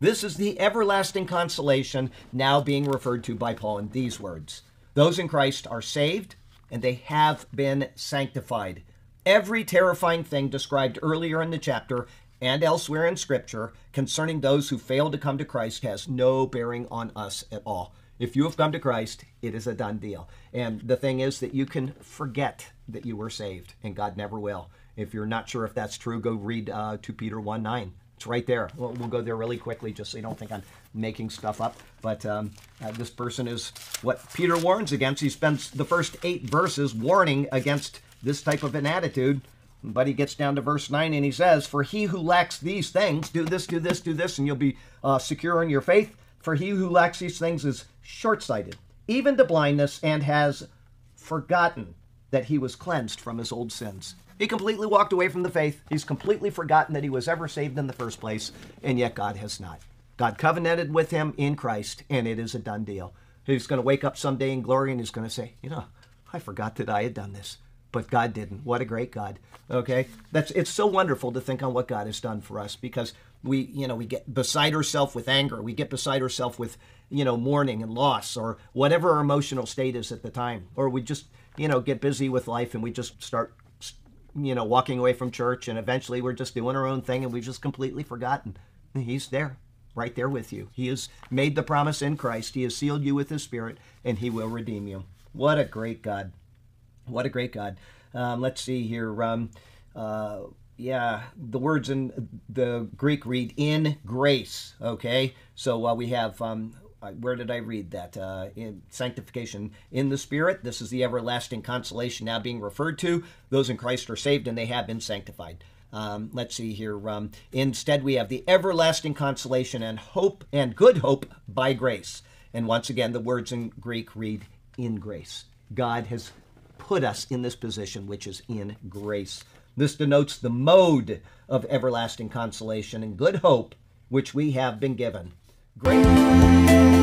This is the everlasting consolation now being referred to by Paul in these words Those in Christ are saved, and they have been sanctified. Every terrifying thing described earlier in the chapter and elsewhere in Scripture concerning those who fail to come to Christ has no bearing on us at all. If you have come to Christ, it is a done deal. And the thing is that you can forget that you were saved, and God never will. If you're not sure if that's true, go read uh, 2 Peter 1 9. It's right there. We'll, we'll, go there really quickly just so you don't think I'm making stuff up. But um, uh, this person is what Peter warns against. He spends the first eight verses warning against this type of an attitude. But he gets down to verse 9 and he says, For he who lacks these things, do this, do this, do this, and you'll be uh, secure in your faith. For he who lacks these things is short sighted, even to blindness, and has forgotten that he was cleansed from his old sins. He completely walked away from the faith. He's completely forgotten that he was ever saved in the first place, and yet God has not. God covenanted with him in Christ, and it is a done deal. He's going to wake up someday in glory and he's going to say, You know, I forgot that I had done this, but God didn't. What a great God. Okay? That's it's so wonderful to think on what God has done for us because we, you know, we get beside ourselves with anger. We get beside ourselves with, you know, mourning and loss or whatever our emotional state is at the time. Or we just, you know, get busy with life and we just start you know, walking away from church, and eventually we're just doing our own thing and we've just completely forgotten. He's there, right there with you. He has made the promise in Christ, He has sealed you with His Spirit, and He will redeem you. What a great God. What a great God. Um, let's see here. Um, uh, yeah, the words in the Greek read in grace. Okay, so uh, we have um, where did I read that? Uh, in sanctification in the Spirit. This is the everlasting consolation now being referred to. Those in Christ are saved and they have been sanctified. Um, let's see here. Um, instead, we have the everlasting consolation and hope and good hope by grace. And once again, the words in Greek read in grace. God has put us in this position, which is in grace. This denotes the mode of everlasting consolation and good hope which we have been given. Great.